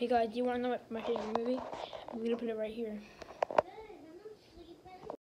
Hey guys, do you want to know my favorite movie? I'm gonna put it right here.